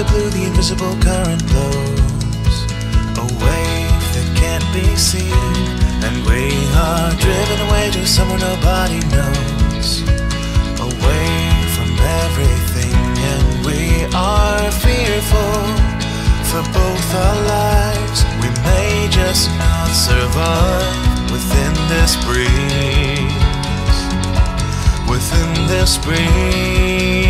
the blue, the invisible current blows. A wave that can't be seen. And we are driven away to somewhere nobody knows. Away from everything. And we are fearful for both our lives. We may just not survive within this breeze. Within this breeze.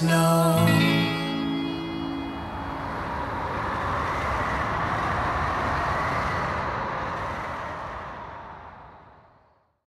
snow.